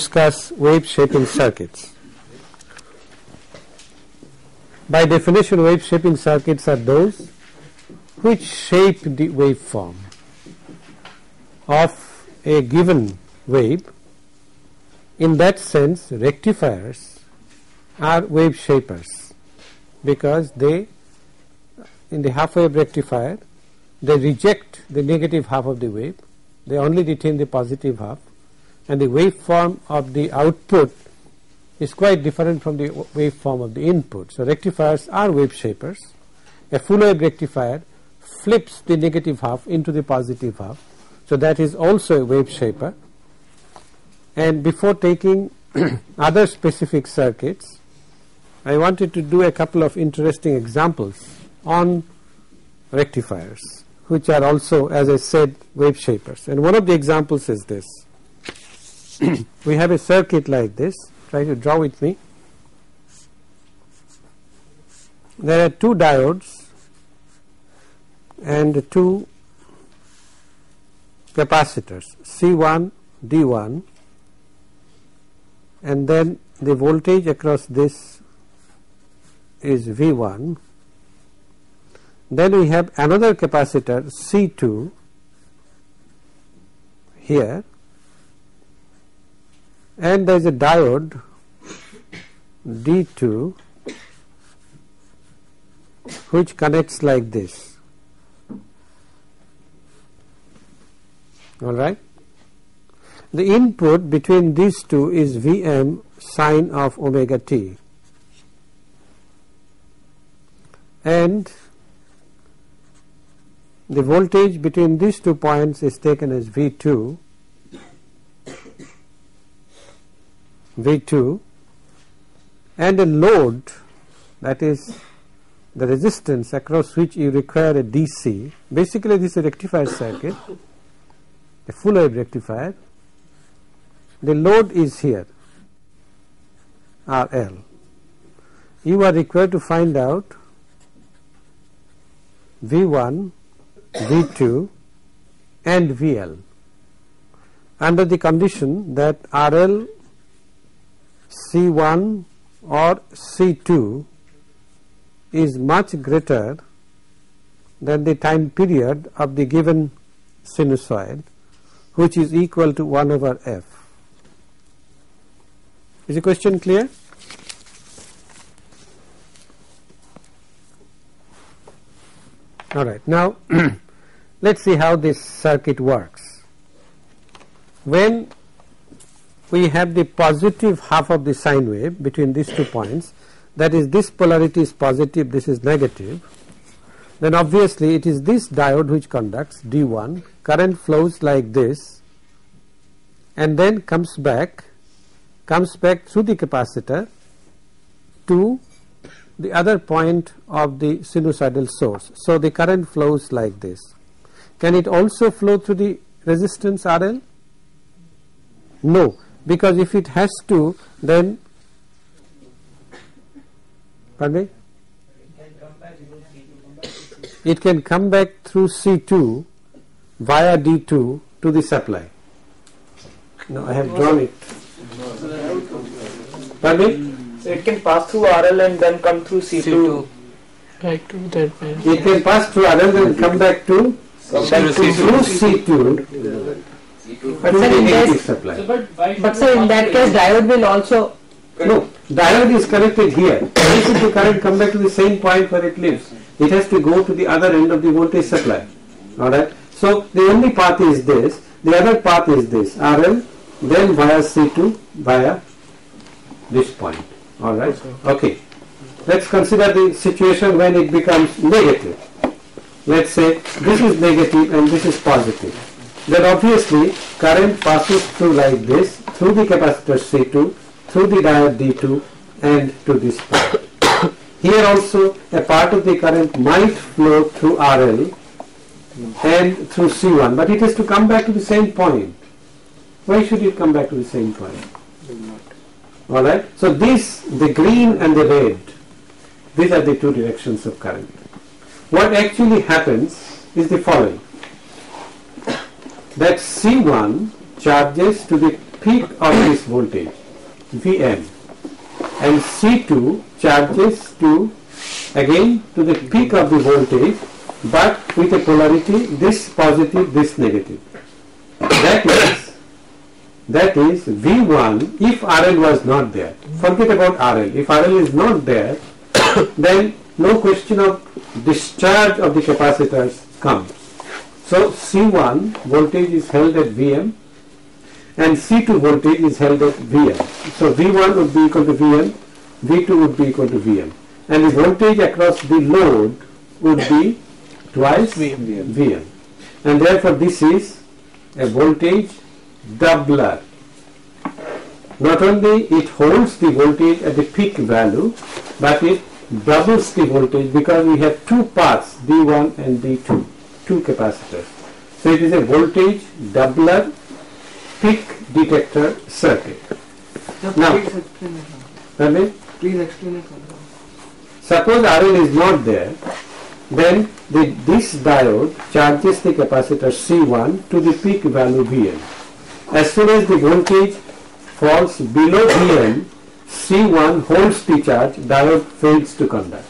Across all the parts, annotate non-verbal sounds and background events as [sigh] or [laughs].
discuss wave shaping circuits. By definition wave shaping circuits are those which shape the waveform of a given wave. In that sense rectifiers are wave shapers because they in the half wave rectifier they reject the negative half of the wave they only retain the positive half and the waveform of the output is quite different from the waveform of the input. So, rectifiers are wave shapers. A full wave rectifier flips the negative half into the positive half. So, that is also a wave shaper and before taking [coughs] other specific circuits I wanted to do a couple of interesting examples on rectifiers which are also as I said wave shapers and one of the examples is this [clears throat] we have a circuit like this. Try to draw with me. There are two diodes and two capacitors C1 D1 and then the voltage across this is V1 then we have another capacitor C2 here and there is a diode D2 which connects like this. All right? The input between these two is Vm sine of omega t. And the voltage between these two points is taken as V2 V2 and a load that is the resistance across which you require a DC basically this is a rectifier circuit a full wave rectifier. The load is here RL you are required to find out V1 V2 and VL under the condition that RL C1 or C2 is much greater than the time period of the given sinusoid which is equal to 1 over f. Is the question clear? All right. Now, [clears throat] let's see how this circuit works. When we have the positive half of the sine wave between these two points, that is this polarity is positive, this is negative, then obviously it is this diode which conducts D1, current flows like this and then comes back, comes back through the capacitor to the other point of the sinusoidal source. So, the current flows like this. Can it also flow through the resistance RL? No, because if it has to then pardon me? It can come back through C2 via D2 to the supply. No, I have drawn it. Pardon me? So it can pass through RL and then come through C2. Back to that way. It can pass through RL and come back to Come back to through C2. C2 But sir, the in negative that, supply. but sir, in that case, diode will also. No, diode is connected here. Why should the current come back to the same point where it lives? It has to go to the other end of the voltage supply. Alright. So the only path is this. The other path is this. RL then via C2 via this point. Alright. Okay. Let's consider the situation when it becomes negative. Let's say this is negative and this is positive. Then obviously current passes through like this through the capacitor C2 through the diode D2 and to this point. [coughs] Here also a part of the current might flow through RL and through C1 but it has to come back to the same point. Why should it come back to the same point? Alright. So this, the green and the red, these are the two directions of current. What actually happens is the following. That C1 charges to the peak of this voltage Vm and C2 charges to again to the peak of the voltage but with a polarity this positive this negative. That is that is V1 if RL was not there. Forget about RL if RL is not there [coughs] then no question of discharge of the capacitors comes so C1 voltage is held at Vm and C2 voltage is held at Vm. So V1 would be equal to Vm, V2 would be equal to Vm. And the voltage across the load would be twice Vm. Vm. And therefore this is a voltage doubler. Not only it holds the voltage at the peak value, but it doubles the voltage because we have two paths, D1 and D2, two capacitors. So it is a voltage doubler peak detector circuit. Now- please explain it. Pardon? Please explain it. Suppose RL is not there, then the, this diode charges the capacitor C1 to the peak value Vm. As soon as the voltage falls below Vm, C1 holds the charge, diode fails to conduct.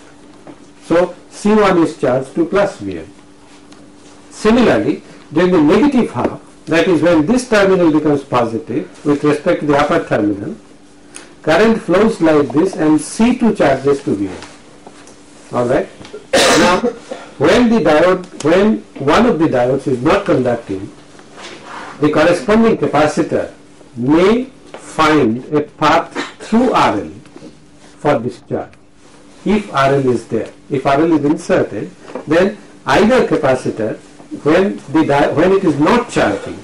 So C1 is charged to plus Vm. Similarly, during the negative half, that is when this terminal becomes positive with respect to the upper terminal, current flows like this and C2 charges to Vm. Alright. Now, when the diode, when one of the diodes is not conducting, the corresponding capacitor may find a path through RL for discharge. If RL is there, if RL is inserted, then either capacitor, when the when it is not charging,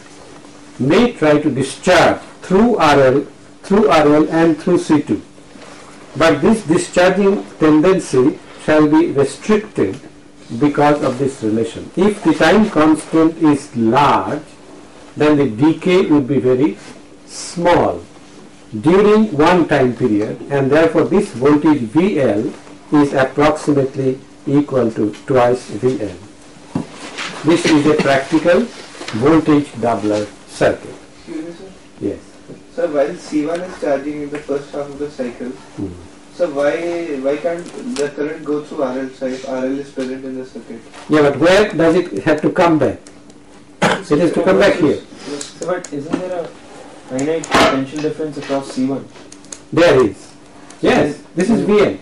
may try to discharge through RL, through RL and through C2. But this discharging tendency shall be restricted because of this relation. If the time constant is large, then the decay would be very small during one time period and therefore this voltage VL is approximately equal to twice VL. This is a practical voltage doubler circuit. Excuse me, sir. Yes. Sir, while C1 is charging in the first half of the cycle, Hmm. so why why can't the current go through RL side if RL is present in the circuit? Yeah, but where does it have to come back? It has to come back here. So, but isn't there a finite potential difference across C1? There is. Yes, this is VL.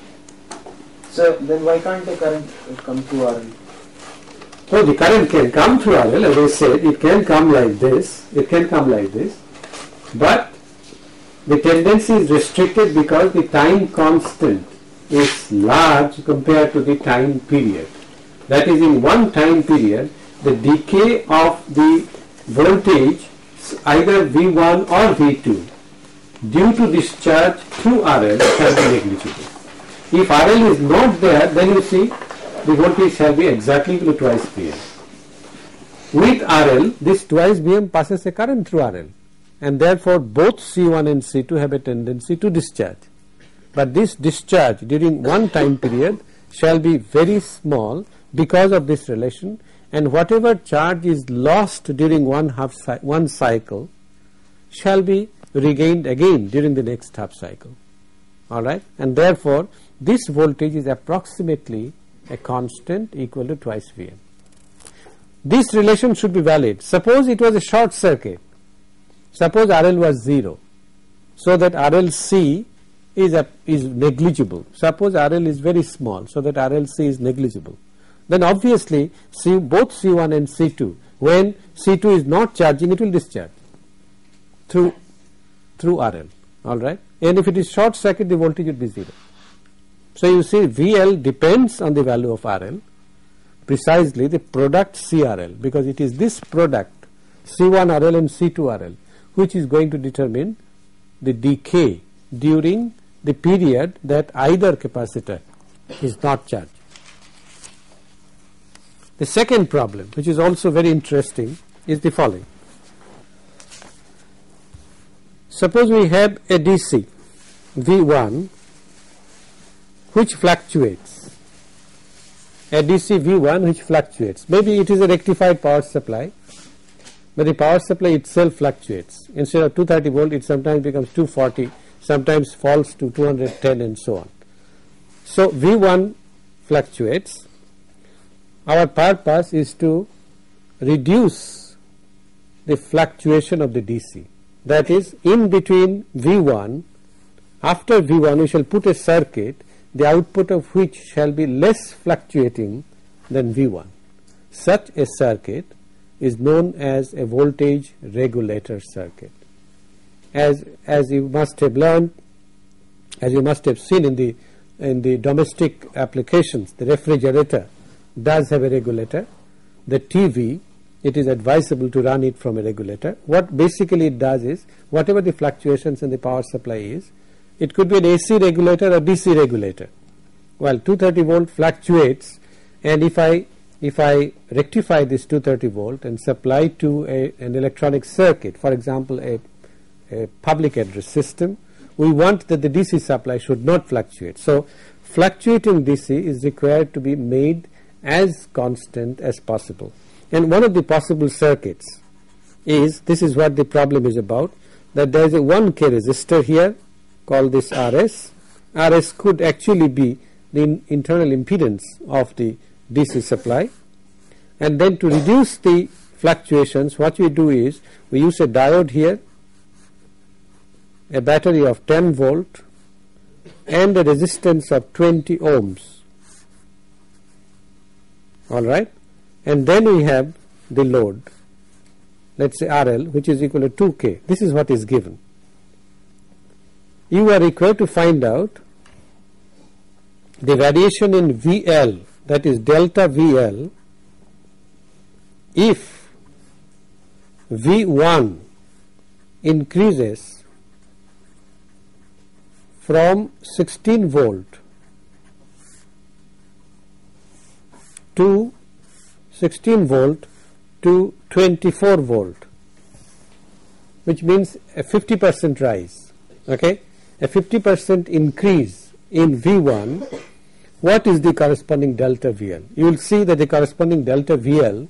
So then why can't the current come through RL? So the current can come through RL, as I said, it can come like this, it can come like this, but the tendency is restricted because the time constant is large compared to the time period. That is, in one time period, the decay of the voltage, either V1 or V2, due to discharge through RL shall be negligible. If RL is not there, then you see the voltage shall be exactly to twice Vm. With RL, this twice Vm passes a current through RL and therefore both C1 and C2 have a tendency to discharge. But this discharge during one time period shall be very small because of this relation and whatever charge is lost during one half one cycle shall be regained again during the next half cycle. Alright? And therefore, this voltage is approximately a constant equal to twice Vm. This relation should be valid. Suppose it was a short circuit. Suppose RL was 0. So that RLC is, a, is negligible. Suppose RL is very small. So that RLC is negligible. Then obviously C, both C1 and C2 when C2 is not charging it will discharge through through RL. All right. And if it is short circuit, the voltage would be zero. So you see, VL depends on the value of RL, precisely the product CRL, because it is this product C1RL and C2RL which is going to determine the decay during the period that either capacitor is not charged. The second problem, which is also very interesting, is the following. Suppose we have a DC V1 which fluctuates. A DC V1 which fluctuates. Maybe it is a rectified power supply but the power supply itself fluctuates. Instead of 230 volt, it sometimes becomes 240, sometimes falls to 210 and so on. So V1 fluctuates. Our purpose is to reduce the fluctuation of the DC. That is, in between V1, after V1 we shall put a circuit, the output of which shall be less fluctuating than V1. Such a circuit is known as a voltage regulator circuit. As, as you must have learned, as you must have seen in the, in the domestic applications, the refrigerator does have a regulator. The TV, it is advisable to run it from a regulator. What basically it does is, whatever the fluctuations in the power supply is, it could be an AC regulator or DC regulator. Well, 230 volt fluctuates and if I if I rectify this 230 volt and supply to a, an electronic circuit, for example, a, a public address system, we want that the DC supply should not fluctuate. So, fluctuating DC is required to be made as constant as possible. And one of the possible circuits is, this is what the problem is about, that there is a 1K resistor here called this RS. RS could actually be the in internal impedance of the DC supply. And then to reduce the fluctuations what we do is we use a diode here a battery of 10 volt and a resistance of 20 ohms. Alright and then we have the load. Let us say RL which is equal to 2K this is what is given you are required to find out the variation in VL that is delta VL if V1 increases from 16 volt to 16 volt to 24 volt which means a 50 percent rise okay a 50 percent increase in V1 what is the corresponding delta VL? You will see that the corresponding delta VL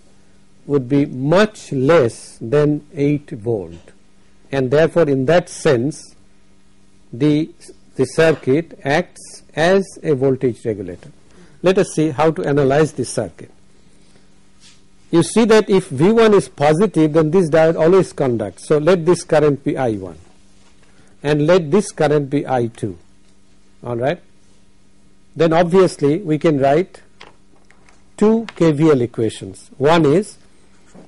would be much less than 8 volt and therefore in that sense the, the circuit acts as a voltage regulator. Let us see how to analyze this circuit. You see that if V1 is positive then this diode always conducts. So let this current be I1 and let this current be I2 alright then obviously we can write two KVL equations. One is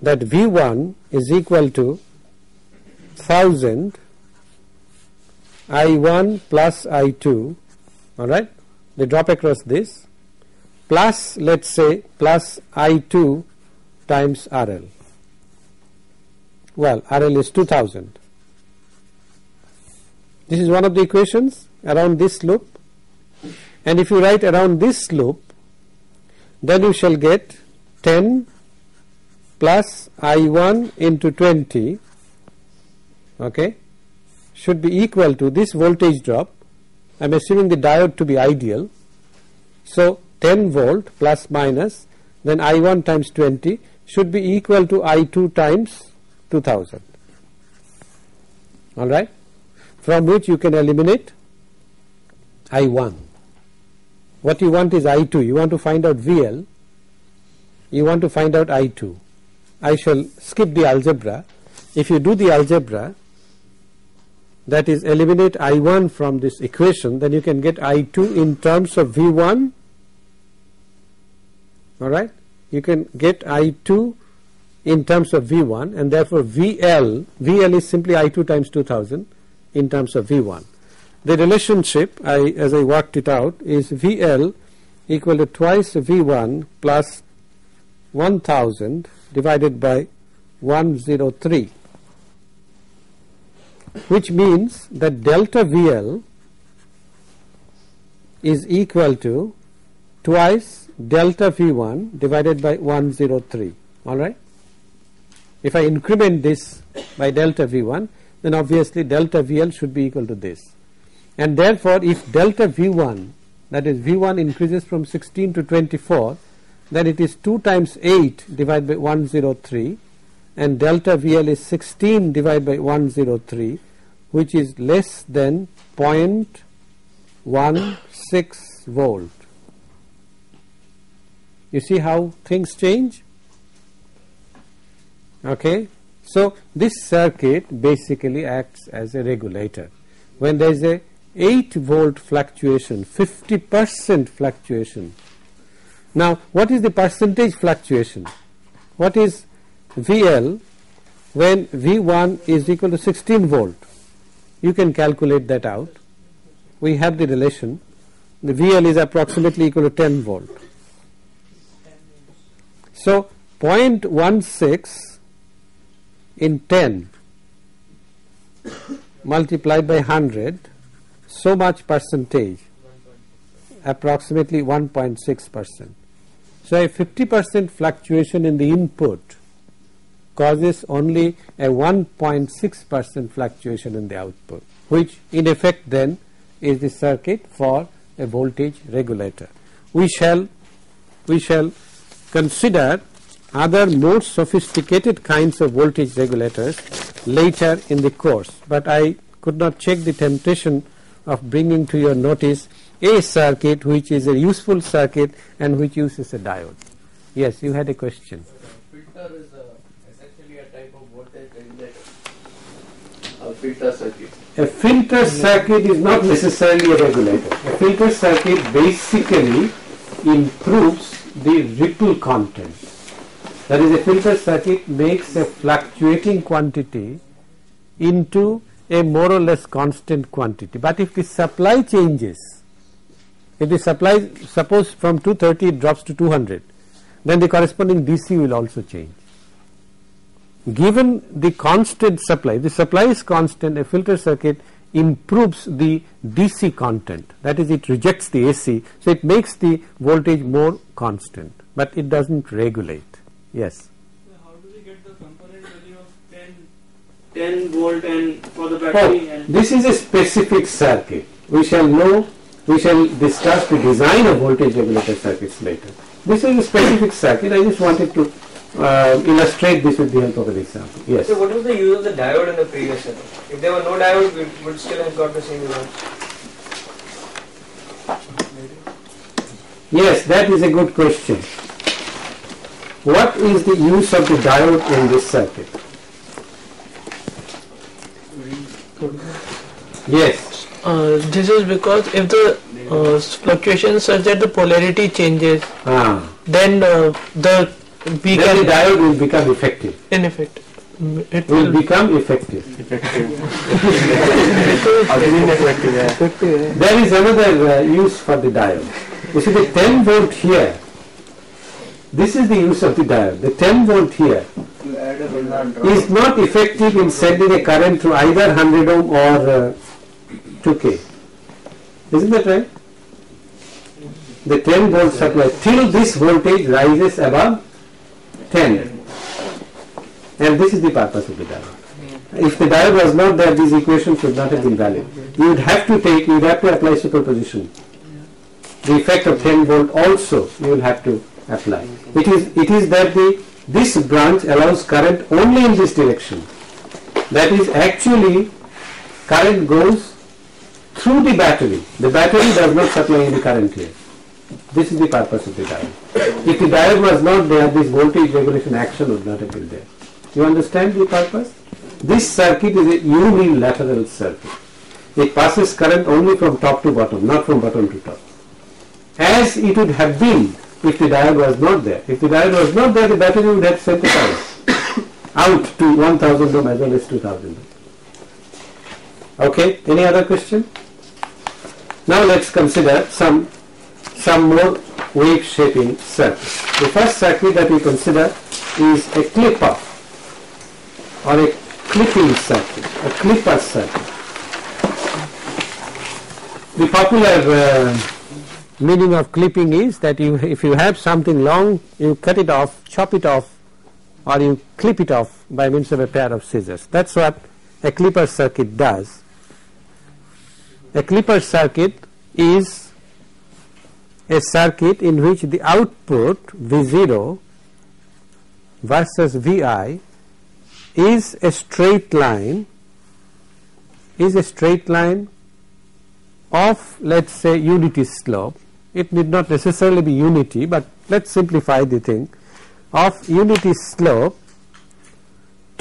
that V1 is equal to 1000 I1 plus I2 alright they drop across this plus let us say plus I2 times RL well RL is 2000 this is one of the equations around this loop. And if you write around this loop then you shall get 10 plus I1 into 20 okay should be equal to this voltage drop. I am assuming the diode to be ideal. So 10 volt plus minus then I1 times 20 should be equal to I2 times 2000 alright from which you can eliminate? I1 what you want is I2 you want to find out VL you want to find out I2 I shall skip the algebra. If you do the algebra that is eliminate I1 from this equation then you can get I2 in terms of V1 alright you can get I2 in terms of V1 and therefore VL VL is simply I2 times 2000 in terms of V1 the relationship I as I worked it out is VL equal to twice V1 plus 1000 divided by 103 which means that delta VL is equal to twice delta V1 divided by 103 alright. If I increment this by delta V1 then obviously delta VL should be equal to this and therefore if delta V1 that is V1 increases from 16 to 24 then it is 2 times 8 divided by 103 and delta VL is 16 divided by 103 which is less than 0.16 volt. You see how things change? Okay. So, this circuit basically acts as a regulator. When there is a 8 volt fluctuation, 50 percent fluctuation. Now, what is the percentage fluctuation? What is VL when V1 is equal to 16 volt? You can calculate that out. We have the relation. The VL is approximately equal to 10 volt. So, 0.16 in 10 multiplied by 100 so much percentage approximately 1.6 percent. So, a 50 percent fluctuation in the input causes only a 1.6 percent fluctuation in the output which in effect then is the circuit for a voltage regulator. We shall we shall consider other more sophisticated kinds of voltage regulators later in the course, but I could not check the temptation of bringing to your notice a circuit which is a useful circuit and which uses a diode. Yes, you had a question. Filter is a, essentially a type of voltage regulator. A filter circuit. A filter circuit is not necessarily a regulator. A filter circuit basically improves the ripple content. That is, a filter circuit makes a fluctuating quantity into a more or less constant quantity. But if the supply changes, if the supply suppose from 230 it drops to 200, then the corresponding DC will also change. Given the constant supply, the supply is constant, a filter circuit improves the DC content, that is it rejects the AC, so it makes the voltage more constant, but it does not regulate. Yes. So How do we get the component value of 10, 10 volt and for the battery Oh, and this is a specific circuit. We shall know, we shall discuss the design of voltage regulator circuits later. This is a specific circuit. I just wanted to uh, illustrate this with the help of an example. Yes. So what was the use of the diode in the previous setup? If there were no diode, we would still have got the same result. Yes, that is a good question. What is the use of the diode in this circuit? Yes. Uh, this is because if the uh, fluctuation such that the polarity changes, Ah. then uh, the we Then the diode will become effective. in effect mm, it Will will become effective. [laughs] effective. There is another uh, use for the diode. You see the 10 volt here, this is the use of the diode. The 10 volt here not not effective in sending a current through either 100 ohm or uh, 2K. Isn't that right? The 10 volt supply till this voltage rises above 10. And this is the purpose of the diode. If the diode was not there, these equations would not have been valid. You would have to take, you would have to apply superposition. The effect of 10 volt also you will have to apply. It is, it is that the, this branch allows current only in this direction. That is actually current goes through the battery. The battery does not supply any current here. This is the purpose of the diode. If the diode was not there, this voltage regulation action would not have been there. You understand the purpose? This circuit is a unilateral circuit. It passes current only from top to bottom, not from bottom to top. As it would have been if the diode was not there. If the diode was not there, the battery would have sent the current out to 1000 ohm as well as 2000 ohm. Okay, any other question? Now let's consider some some more wave shaping circuits. The first circuit that we consider is a clipper or a clipping circuit, a clipper circuit. The popular uh, meaning of clipping is that you, if you have something long, you cut it off, chop it off, or you clip it off by means of a pair of scissors. That's what a clipper circuit does. A clipper circuit is a circuit in which the output V0 versus Vi is a straight line is a straight line of let us say unity slope it need not necessarily be unity but let us simplify the thing of unity slope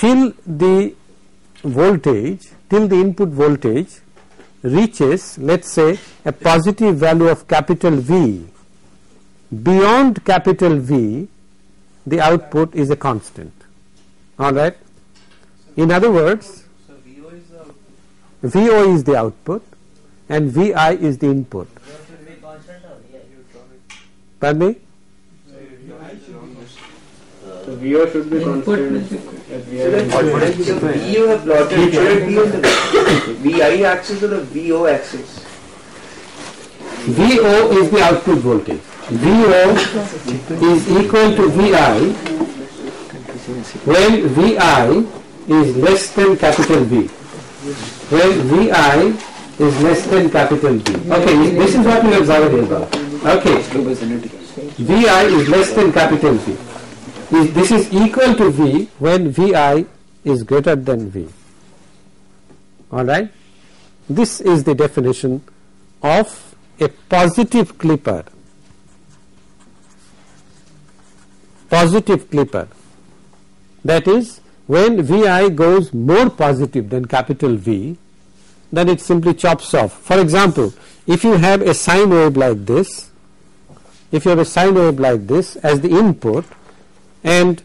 till the voltage till the input voltage reaches let us say a positive value of capital V beyond capital V the output is a constant alright. In other words So VO is the output. VO is the output and VI is the input. should be constant or yeah, you draw it. Pardon me? So VO should be constant. means at So the V have plotted, should be the VI axis or the VO axis? VO is the output voltage. VO is equal to VI when VI is less than capital V. When VI is less than capital V. Okay, this is what we already about. Okay. VI is less than capital V. Is- This is equal to V when VI is greater than V. Alright? This is the definition of a positive clipper. Positive clipper. That is, when Vi goes more positive than capital V, then it simply chops off. For example, if you have a sine wave like this, if you have a sine wave like this as the input, and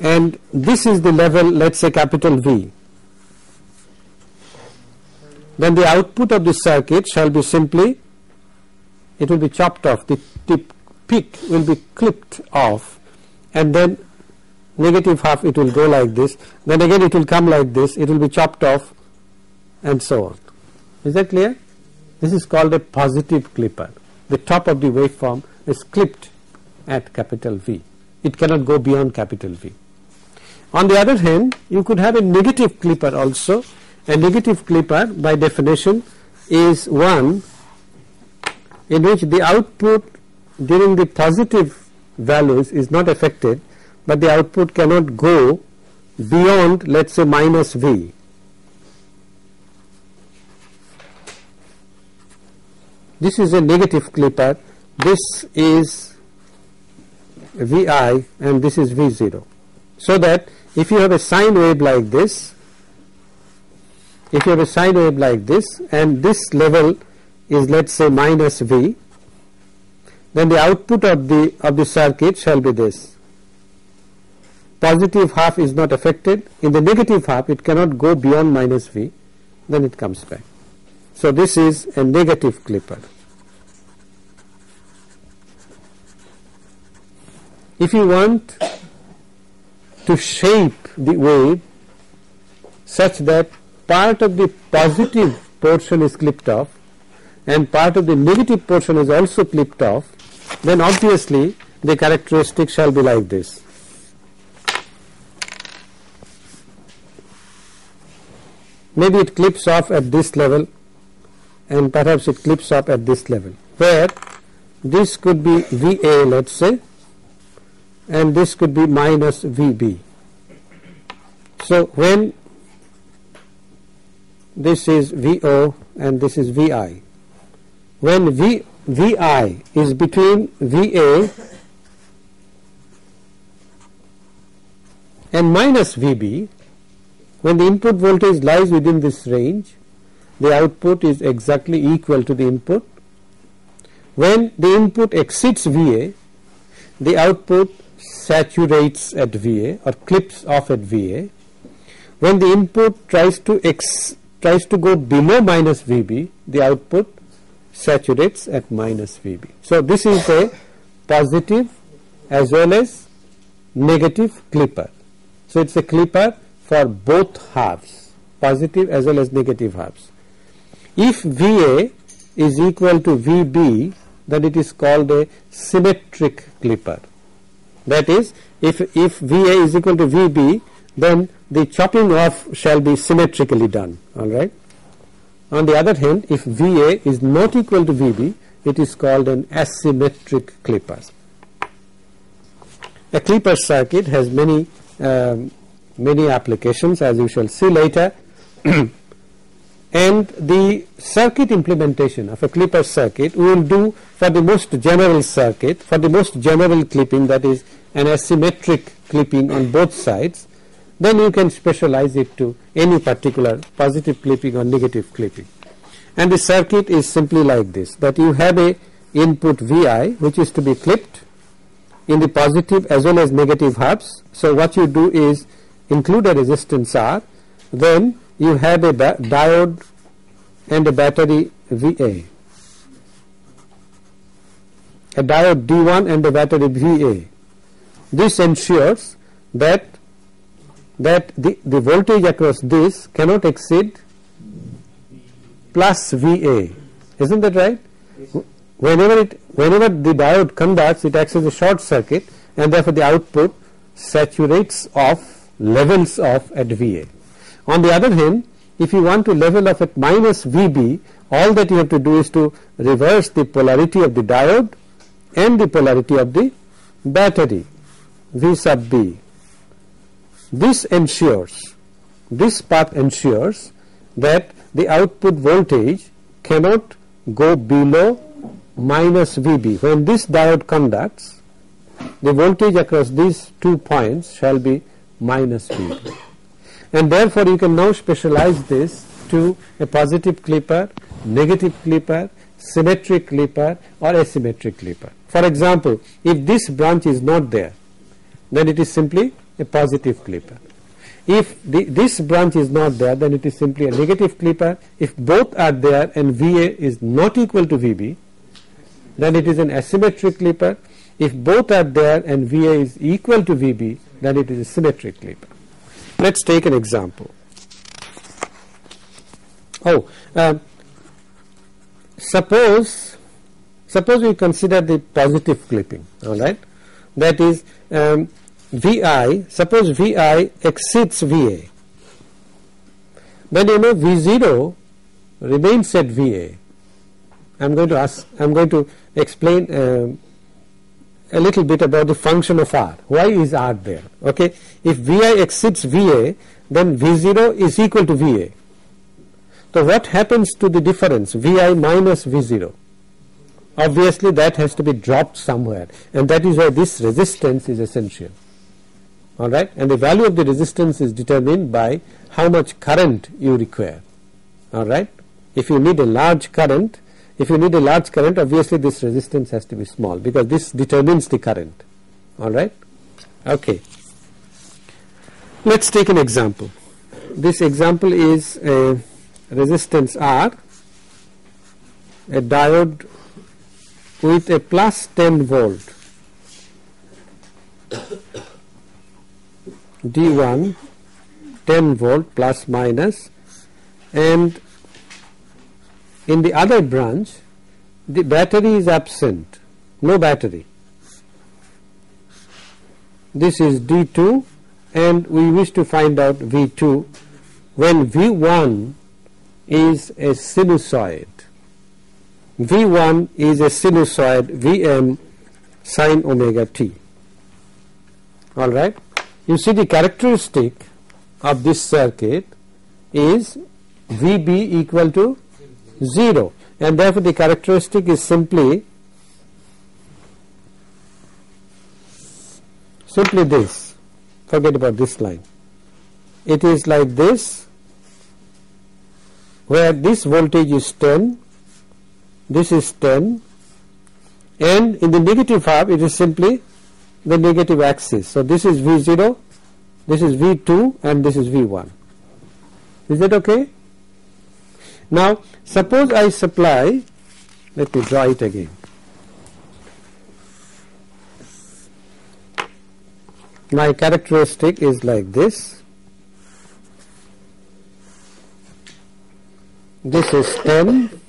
and this is the level, let's say capital V, then the output of the circuit shall be simply it will be chopped off the, the peak will be clipped off and then negative half it will go like this then again it will come like this it will be chopped off and so on. Is that clear? This is called a positive clipper the top of the waveform is clipped at capital V it cannot go beyond capital V on the other hand, you could have a negative clipper also. A negative clipper by definition is one in which the output during the positive values is not affected, but the output cannot go beyond let us say minus V. This is a negative clipper, this is Vi and this is V0. So that if you have a sine wave like this, if you have a sine wave like this and this level is let us say minus V, then the output of the of the circuit shall be this. Positive half is not affected, in the negative half it cannot go beyond minus V, then it comes back. So this is a negative clipper. If you want to shape the wave such that part of the positive portion is clipped off and part of the negative portion is also clipped off, then obviously the characteristic shall be like this. Maybe it clips off at this level and perhaps it clips off at this level where this could be VA let us say and this could be minus VB. So when this is VO and this is VI, when v, VI is between VA and minus VB, when the input voltage lies within this range, the output is exactly equal to the input. When the input exceeds VA, the output saturates at VA or clips off at VA. When the input tries to ex, tries to go below minus VB, the output saturates at minus VB. So this is a positive as well as negative clipper. So it's a clipper for both halves, positive as well as negative halves. If VA is equal to VB, then it is called a symmetric clipper. That is, if, if VA is equal to VB, then the chopping off shall be symmetrically done, alright. On the other hand, if VA is not equal to VB, it is called an asymmetric clipper. A clipper circuit has many um, many applications as you shall see later [clears throat] and the circuit implementation of a clipper circuit we will do for the most general circuit for the most general clipping that is an asymmetric clipping on both sides then you can specialize it to any particular positive clipping or negative clipping and the circuit is simply like this that you have a input Vi which is to be clipped in the positive as well as negative halves. So, what you do is include a resistance R then you have a diode and a battery VA a diode D1 and a battery VA. This ensures that that the, the voltage across this cannot exceed plus VA. Isn't that right? Whenever it whenever the diode conducts it acts as a short circuit and therefore the output saturates off levels off at VA. On the other hand if you want to level off at minus VB all that you have to do is to reverse the polarity of the diode and the polarity of the battery V sub B. This ensures this path ensures that the output voltage cannot go below minus VB. When this diode conducts, the voltage across these two points shall be minus VB. And therefore, you can now specialize this to a positive clipper, negative clipper, symmetric clipper or asymmetric clipper. For example, if this branch is not there, then it is simply a positive clipper. If the, this branch is not there, then it is simply a negative clipper. If both are there and VA is not equal to VB, then it is an asymmetric clipper. If both are there and VA is equal to VB, then it is a symmetric clipper. Let us take an example. Oh, uh, suppose suppose we consider the positive clipping, all right. That is um, Vi, suppose Vi exceeds Va, then you know V0 remains at Va. I am going to ask, I am going to explain uh, a little bit about the function of R. Why is R there? Okay, if Vi exceeds Va, then V0 is equal to Va. So what happens to the difference Vi minus V0? Obviously that has to be dropped somewhere and that is why this resistance is essential alright and the value of the resistance is determined by how much current you require alright. If you need a large current if you need a large current obviously this resistance has to be small because this determines the current alright. Okay. Let us take an example. This example is a resistance R, a diode with a plus 10 volt D1 10 volt plus minus and in the other branch the battery is absent. No battery. This is D2 and we wish to find out V2 when V1 is a sinusoid V1 is a sinusoid Vm sine omega t. Alright you see the characteristic of this circuit is Vb equal to 0 and therefore the characteristic is simply simply this forget about this line it is like this where this voltage is 10 this is 10 and in the negative half it is simply the negative axis. So, this is V0, this is V2 and this is V1. Is that okay? Now, suppose I supply, let me draw it again. My characteristic is like this. This is 10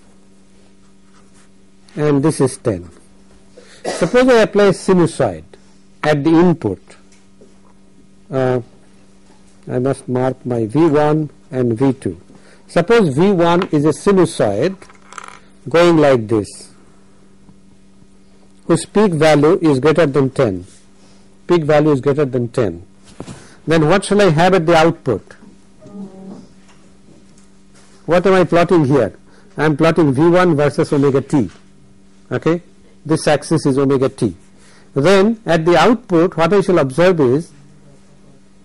and this is 10. Suppose I apply sinusoid at the input. Uh, I must mark my V1 and V2. Suppose V1 is a sinusoid going like this whose peak value is greater than 10 peak value is greater than 10 then what shall I have at the output? What am I plotting here? I am plotting V1 versus omega t. Okay, this axis is omega t. Then at the output, what I shall observe is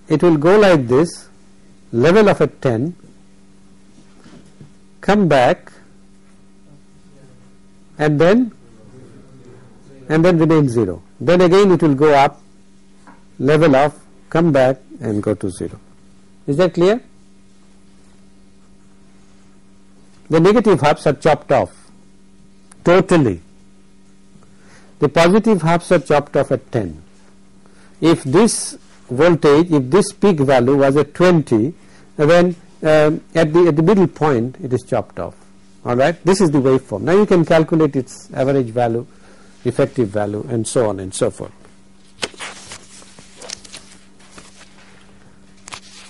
it will go like this, level of at 10, come back, and then and then remain 0. Then again it will go up, level off, come back and go to 0. Is that clear? The negative halves are chopped off totally. The positive halves are chopped off at 10. If this voltage, if this peak value was at 20, then um, at the at the middle point it is chopped off. All right, this is the waveform. Now you can calculate its average value, effective value, and so on and so forth.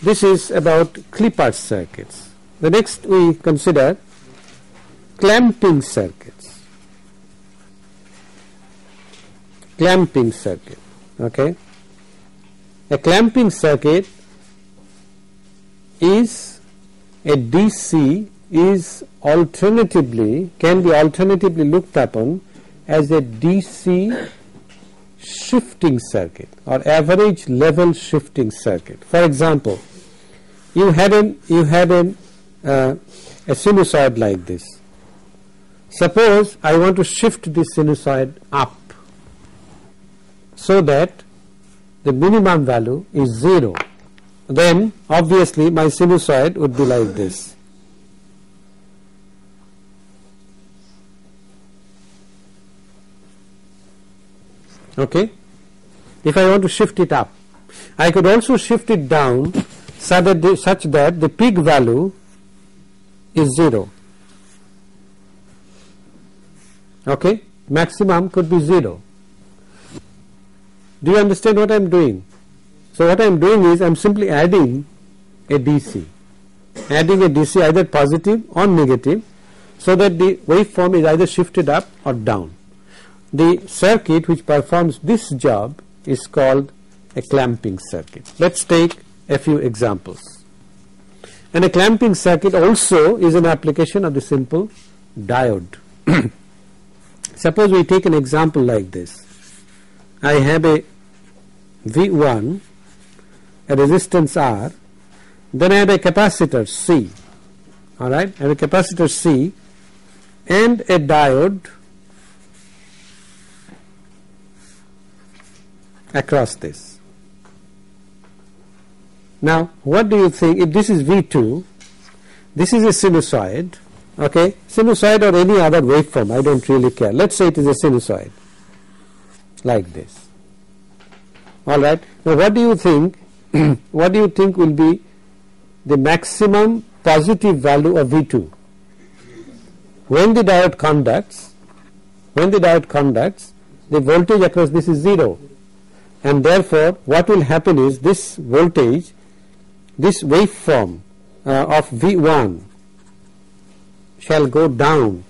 This is about clipper circuits. The next we consider clamping circuits. Clamping circuit. Okay. A clamping circuit is a DC is alternatively can be alternatively looked upon as a DC shifting circuit or average level shifting circuit. For example, you had an you had an uh, a sinusoid like this. Suppose I want to shift this sinusoid up so that the minimum value is 0 then obviously my sinusoid would be like this. Okay. If I want to shift it up, I could also shift it down such that the, such that the peak value is 0. Okay. Maximum could be 0. Do you understand what I am doing? So what I am doing is I am simply adding a DC, adding a DC either positive or negative so that the waveform is either shifted up or down. The circuit which performs this job is called a clamping circuit. Let us take a few examples. And a clamping circuit also is an application of the simple diode. [coughs] Suppose we take an example like this. I have a V1 a resistance R, then I have a capacitor C, alright, I have a capacitor C and a diode across this. Now, what do you think if this is V2, this is a sinusoid, okay, sinusoid or any other waveform, I don't really care. Let's say it is a sinusoid like this. Alright, now what do you think [clears throat] what do you think will be the maximum positive value of V2? When the diode conducts, when the diode conducts, the voltage across this is 0 and therefore what will happen is this voltage, this waveform uh, of V1 shall go down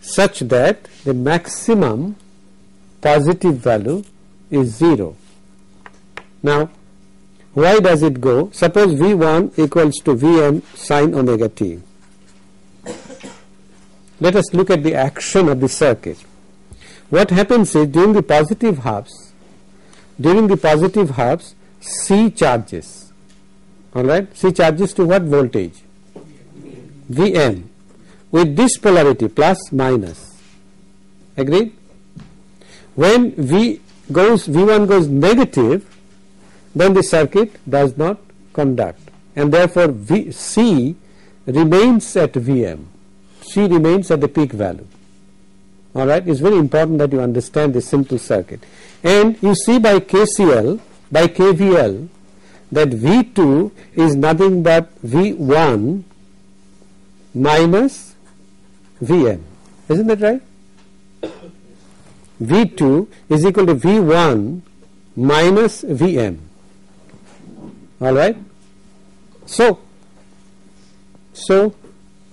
such that the maximum positive value is 0. Now why does it go? Suppose V1 equals to Vm sine omega t. Let us look at the action of the circuit. What happens is during the positive halves, during the positive halves, C charges. Alright, C charges to what voltage? Vm with this polarity plus minus. Agreed? When V goes V1 goes negative, then the circuit does not conduct and therefore v, C remains at Vm, C remains at the peak value. Alright, it is very important that you understand this simple circuit. And you see by KCL, by KVL, that V2 is nothing but V1 minus Vm. Isn't that right? V2 is equal to V1 minus Vm all right so so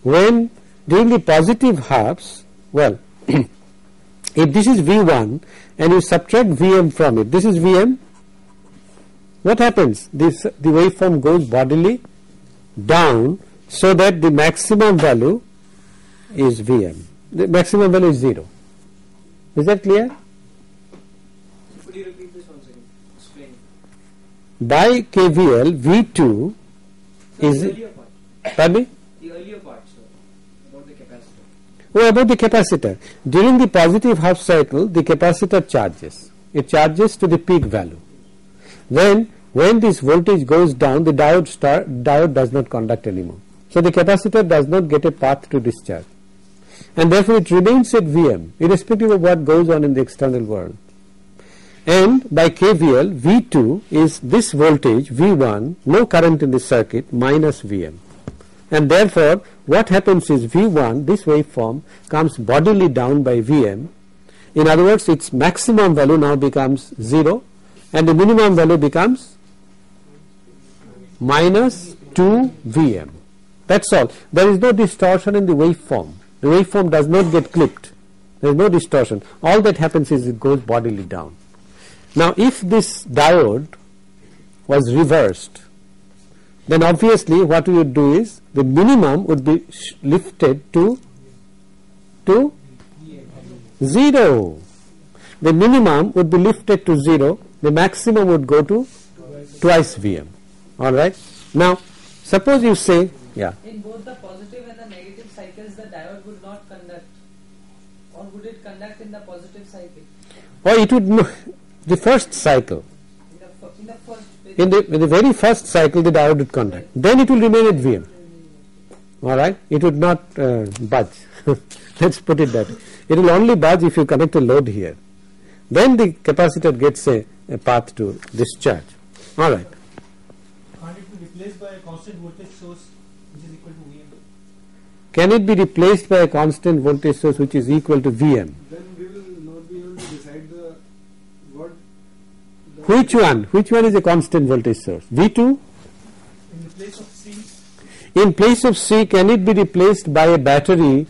when during the positive halves well [clears throat] if this is v1 and you subtract vm from it this is vm what happens? This the waveform goes bodily down so that the maximum value is Vm. The maximum value is 0. Is that clear? Could you repeat this once again? Explain. By KVL, V2 The is, earlier part. pardon me? The earlier part, sir. About the capacitor. Oh, about the capacitor. During the positive half cycle, the capacitor charges. It charges to the peak value. Then, when this voltage goes down, the diode, star, diode does not conduct anymore. So, the capacitor does not get a path to discharge. And therefore, it remains at Vm, irrespective of what goes on in the external world. And by KVL, V2 is this voltage, V1, no current in the circuit, minus Vm and therefore what happens is V1 this waveform comes bodily down by Vm in other words its maximum value now becomes 0 and the minimum value becomes minus 2 Vm that's all. There is no distortion in the waveform. The waveform does not get clipped. There is no distortion. All that happens is it goes bodily down now if this diode was reversed then obviously what we would do is the minimum would be lifted to to 0 the minimum would be lifted to 0 the maximum would go to twice Vm alright now suppose you say yeah In both the positive and the negative cycles, the diode would not conduct. Or would it conduct in the positive cycle? or it would no, the first cycle. In the, in the first in the, in the very first cycle the diode would conduct then it will remain at Vm alright it would not uh, budge. [laughs] Let's put it that way. It will only budge if you connect a load here. Then the capacitor gets a, a path to discharge. Alright Can't it be replaced by a constant voltage source which is equal to Vm? can it be replaced by a constant voltage source which is equal to Vm Then we will not be able to decide the what the which one which one is a constant voltage source V2 in place of C in place of C can it be replaced by a battery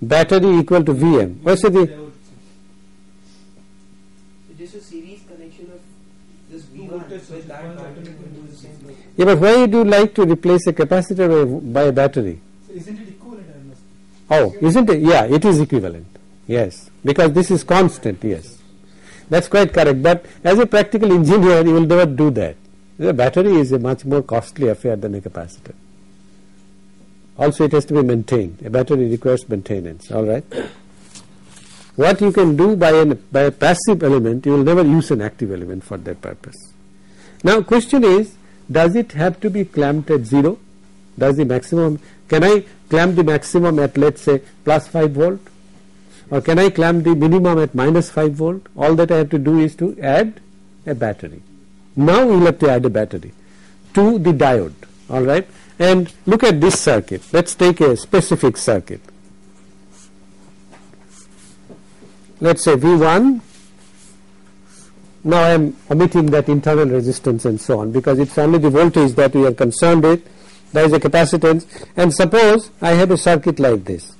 battery equal to Vm what's the diode a series connection of this V1 voltage source with that one battery alternating will do to the same thing. yeah but why would you like to replace a capacitor by, by a battery So isn't it equivalent Oh, isn't it? Yeah, it is equivalent. Yes, because this is constant. Yes, that's quite correct. But as a practical engineer, you will never do that. The battery is a much more costly affair than a capacitor. Also, it has to be maintained. A battery requires maintenance. All right. [coughs] What you can do by an by a passive element, you will never use an active element for that purpose. Now, question is, does it have to be clamped at zero? Does the maximum? Can I clamp the maximum at let's say plus 5 volt or can I clamp the minimum at minus 5 volt? All that I have to do is to add a battery. Now we will have to add a battery to the diode. Alright and look at this circuit. Let's take a specific circuit. Let's say V1 now I am omitting that internal resistance and so on because it's only the voltage that we are concerned with. There is a capacitance. And suppose I have a circuit like this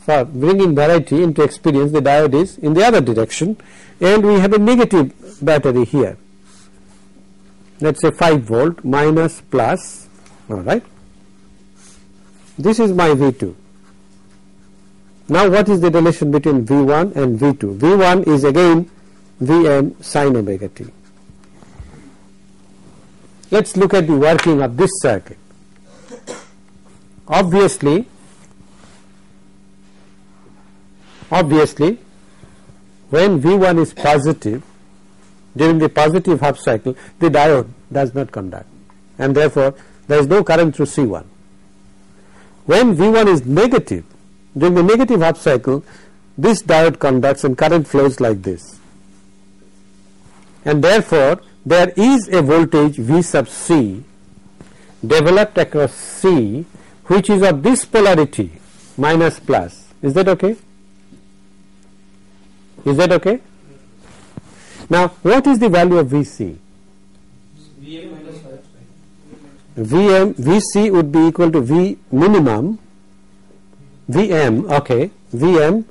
for bringing variety into experience the diode is in the other direction and we have a negative battery here. Let us say 5 volt minus plus alright this is my V2 now what is the relation between V1 and V2 V1 is again Vm sin omega t. Let's look at the working of this circuit. Obviously obviously when V1 is positive during the positive half cycle the diode does not conduct and therefore there is no current through C1 when V1 is negative during the negative half cycle this diode conducts and current flows like this. And therefore there is a voltage V sub C developed across C which is of this polarity minus plus. Is that okay is that okay now what is the value of VC VM minus 5. VM VC would be equal to V minimum VM okay VM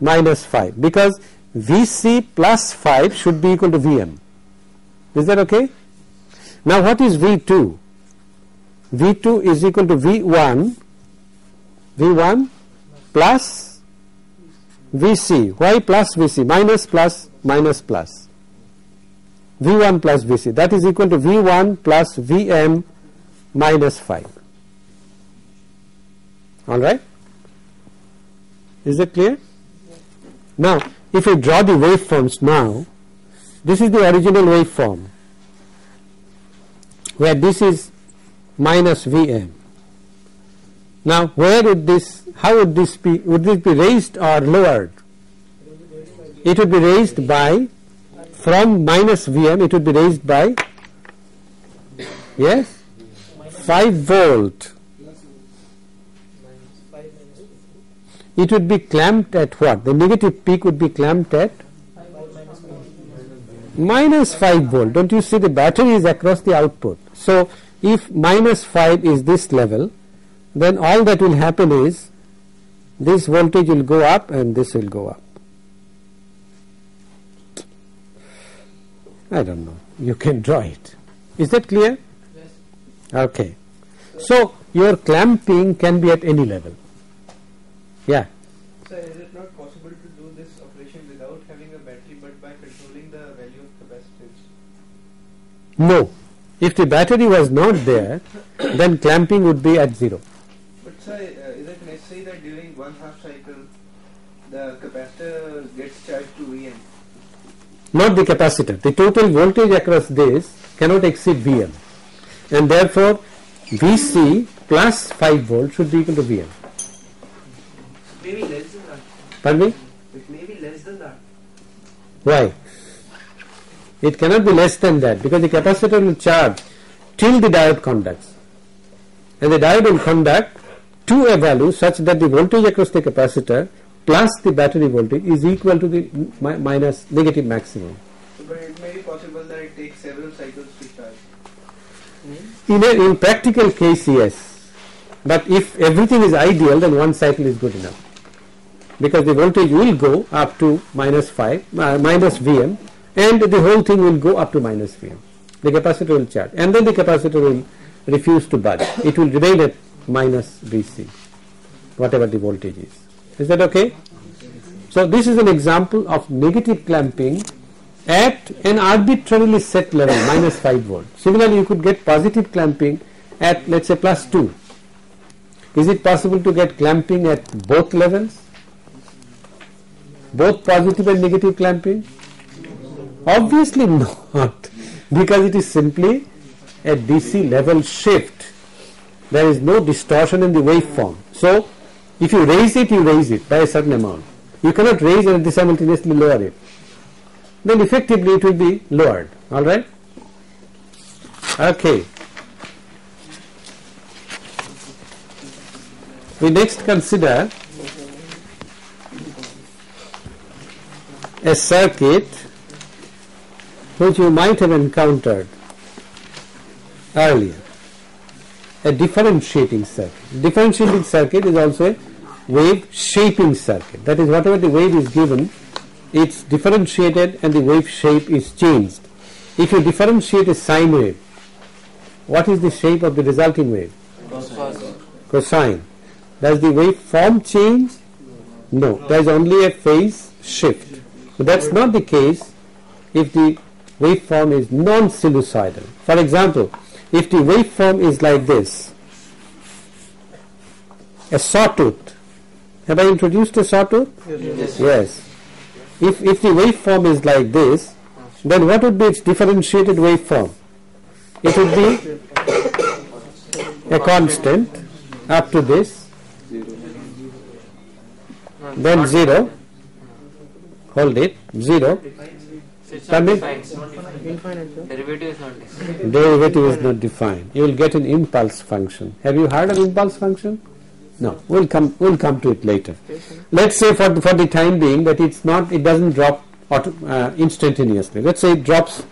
minus 5 because VC plus 5 should be equal to VM Is that okay? Now what is V2? V2 is equal to V1, V1 plus Vc. Why plus Vc? Minus plus minus plus. V1 plus Vc. That is equal to V1 plus Vm minus 5. Alright? Is it clear? Now, if I draw the waveforms now, this is the original waveform where this is minus Vm. Now, where did this, how would this be, would this be raised or lowered? It would be raised by, from minus Vm, it would be raised by, yes, 5 volt. It would be clamped at what? The negative peak would be clamped at minus 5 volt. Don't you see the battery is across the output? So, if minus 5 is this level, then all that will happen is this voltage will go up and this will go up. I don't know. You can draw it. Is that clear? Yes. Okay. So, your clamping can be at any level. Yeah. Sir, is it not possible to do this operation without having a battery but by controlling the value of capacitance? No. If the battery was not there, then clamping would be at zero. But sir, uh, is it necessary that during one half cycle the capacitor gets charged to Vm? Not the capacitor. The total voltage across this cannot exceed Vm. And therefore, Vc plus 5 volt should be equal to Vm. Maybe less than that. Pardon me? It may be less than that. Why? It cannot be less than that because the capacitor will charge till the diode conducts. And the diode will conduct to a value such that the voltage across the capacitor plus the battery voltage is equal to the mi- minus negative maximum. So, but it may be possible that it takes several cycles to charge. In, a, in practical case, yes. But if everything is ideal, then one cycle is good enough. Because the voltage will go up to minus 5, uh, minus Vm, and the whole thing will go up to minus Vm. The capacitor will charge, and then the capacitor will refuse to budge. It will remain at minus Vc, whatever the voltage is. Is that okay? So this is an example of negative clamping at an arbitrarily set level, [coughs] minus 5 volt. Similarly, you could get positive clamping at let's say plus 2. Is it possible to get clamping at both levels? Both positive and negative clamping? Obviously [laughs] not, because it is simply a DC level shift. There is no distortion in the waveform. So, if you raise it, you raise it by a certain amount. You cannot raise and simultaneously lower it. Then effectively it will be lowered. Alright? Okay. We next consider a circuit which you might have encountered earlier a differentiating circuit. Differentiating circuit is also a wave shaping circuit. That is, whatever the wave is given, it's differentiated and the wave shape is changed. If you differentiate a sine wave, what is the shape of the resulting wave? Cosine. Cosine. Does the wave form change? No. There is only a phase shift. But that's not the case if the waveform is non-sinusoidal. For example, if the waveform is like this, a sawtooth. Have I introduced a sawtooth? Yes. Yes. If, if the waveform is like this, then what would be its differentiated waveform? It would be a constant up to this, then 0, hold it, 0, Pardon me? Derivative is not defined. derivative is not defined. You will get an impulse function. Have you heard of impulse function? No, we'll come we'll come to it later. Let's say for the, for the time being that it's not it doesn't drop auto, uh, instantaneously. Let's say it drops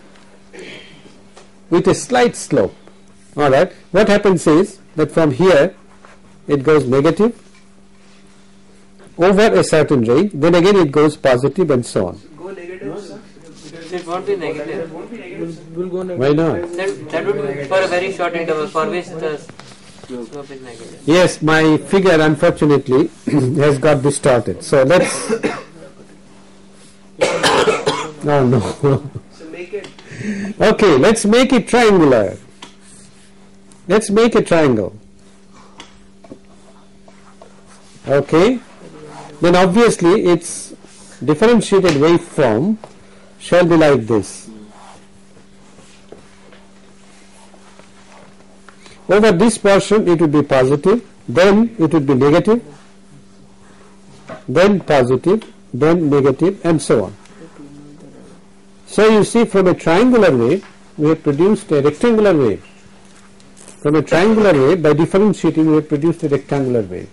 with a slight slope. All right. What happens is that from here it goes negative over a certain range. Then again it goes positive and so on. Go negative, sir. So it won't be negative. Will go negative. Why not? Then that would be for a very short interval for which the slope is negative. Yes, my figure unfortunately [clears throat] has got distorted. So let's. [coughs] no, no. So make it Okay, let's make it triangular. Let's make a triangle. Okay, then obviously its differentiated waveform shall be like this. Over this portion it would be positive, then it would be negative, then positive, then negative and so on. So you see from a triangular wave we have produced a rectangular wave. From a triangular wave by differentiating we have produced a rectangular wave.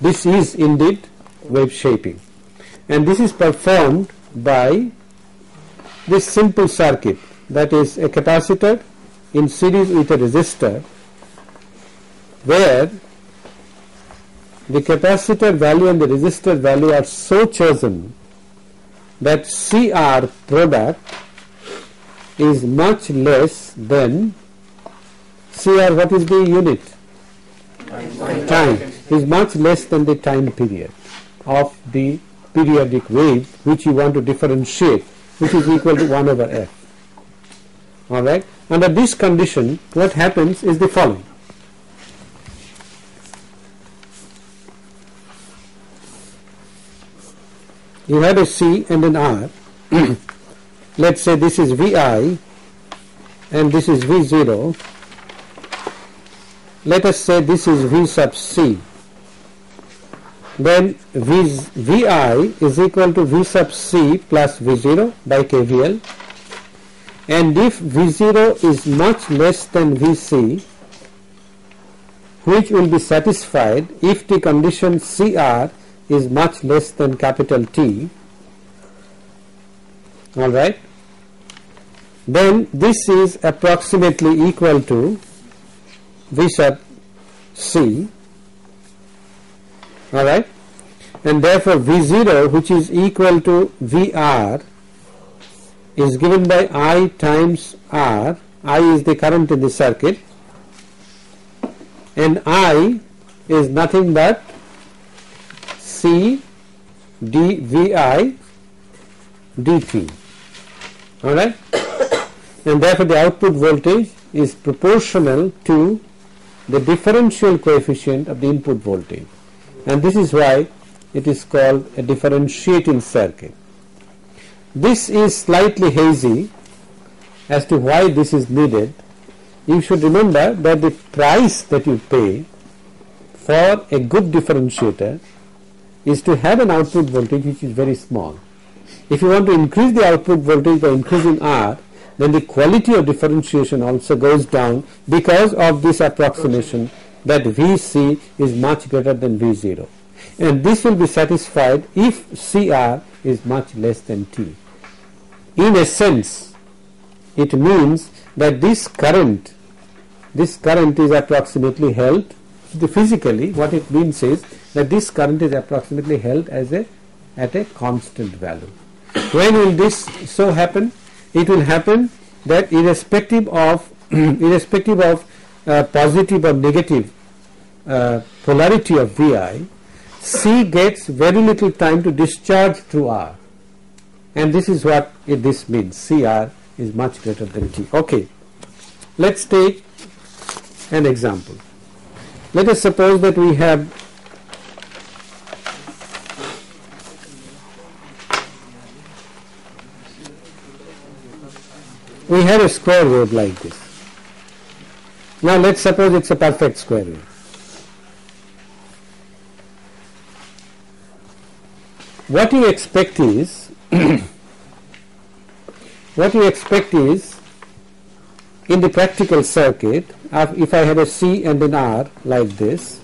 This is indeed wave shaping and this is performed by this simple circuit that is a capacitor in series with a resistor where the capacitor value and the resistor value are so chosen that CR product is much less than CR what is the unit? Time is much less than the time period of the periodic wave which you want to differentiate which is equal to 1 over f. Alright. Under this condition what happens is the following. You have a C and an R. [clears throat] Let's say this is Vi and this is V0. Let us say this is V sub C. Then v, Vi is equal to V sub C plus V0 by KVL. And if V0 is much less than Vc, which will be satisfied if the condition CR is much less than capital T, alright, then this is approximately equal to V sub C, alright, and therefore V0 which is equal to VR is given by I times R, I is the current in the circuit and I is nothing but C dVi dt. Alright? and therefore the output voltage is proportional to the differential coefficient of the input voltage. And this is why it is called a differentiating circuit. This is slightly hazy as to why this is needed. You should remember that the price that you pay for a good differentiator is to have an output voltage which is very small. If you want to increase the output voltage by increasing R, then the quality of differentiation also goes down because of this approximation that Vc is much greater than V0. And this will be satisfied if Cr is much less than T. In a sense, it means that this current, this current is approximately held, physically what it means is that this current is approximately held as a, at a constant value. When will this so happen? It will happen that irrespective of, [clears throat] irrespective of uh, positive or negative uh, polarity of Vi, C gets very little time to discharge through R and this is what it, this means CR is much greater than T. Okay, let's take an example. Let us suppose that we have we have a square wave like this. Now let's suppose it's a perfect square wave. What you expect is [clears throat] what you expect is in the practical circuit if I have a C and an R like this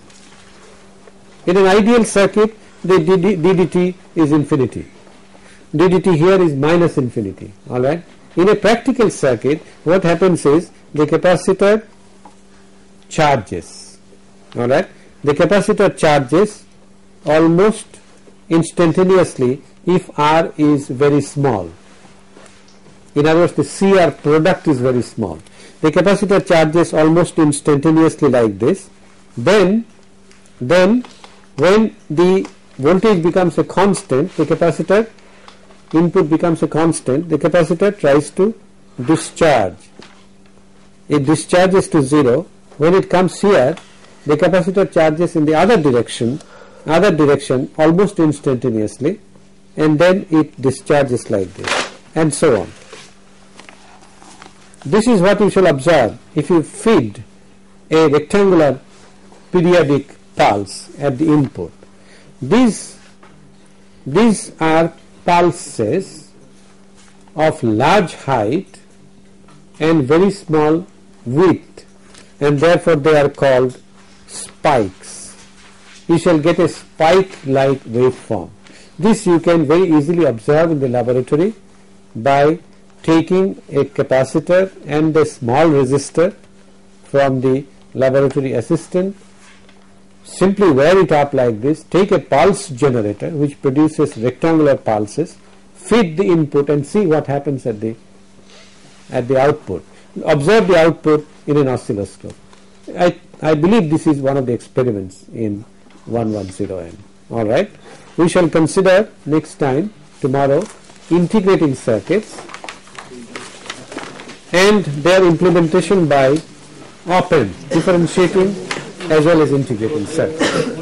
in an ideal circuit the ddt is infinity. Ddt here is minus infinity alright? In a practical circuit what happens is the capacitor charges alright? The capacitor charges almost instantaneously if R is very small In other words, the CR product is very small. The capacitor charges almost instantaneously like this. Then, then when the voltage becomes a constant, the capacitor input becomes a constant, the capacitor tries to discharge. It discharges to zero. When it comes here, the capacitor charges in the other direction, other direction almost instantaneously, and then it discharges like this, and so on. This is what you shall observe if you feed a rectangular periodic pulse at the input. These, these are pulses of large height and very small width and therefore they are called spikes. You shall get a spike like waveform. This you can very easily observe in the laboratory by taking a capacitor and a small resistor from the laboratory assistant. Simply wear it up like this. Take a pulse generator which produces rectangular pulses. Feed the input and see what happens at the at the output. Observe the output in an oscilloscope. I i believe this is one of the experiments in 110n all right. We shall consider next time tomorrow integrating circuits and their implementation by op amp differentiating as well as integrating circuits